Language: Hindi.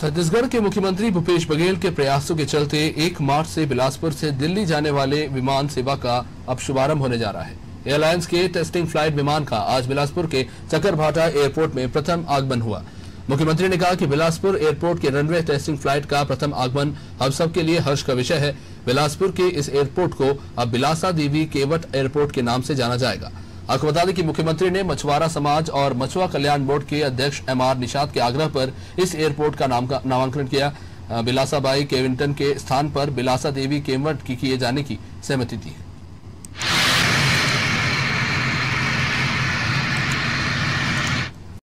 छत्तीसगढ़ के मुख्यमंत्री भूपेश बघेल के प्रयासों के चलते एक मार्च से बिलासपुर से दिल्ली जाने वाले विमान सेवा का अब शुभारंभ होने जा रहा है। एयरलाइंस के टेस्टिंग फ़्लाइट विमान का आज बिलासपुर के चकरभाटा एयरपोर्ट में प्रथम आगमन हुआ। मुख्यमंत्री ने कहा कि बिलासपुर एयरपोर्ट के रनवे टेस्टिंग फ़्लाइट का प्रथम आगमन हम सबके लिए हर्ष का विषय है। बिलासपुर के इस एयरपोर्ट को अब बिलासा देवी केवट एयरपोर्ट के नाम से जाना जाएगा। आपको बता दें कि मुख्यमंत्री ने मछुआरा समाज और मछुआ कल्याण बोर्ड के अध्यक्ष एम आर निषाद के आग्रह पर इस एयरपोर्ट का नाम नामांकन किया। बिलासा बाई केविंटन के स्थान पर बिलासा देवी केमवट की किए जाने की सहमति दी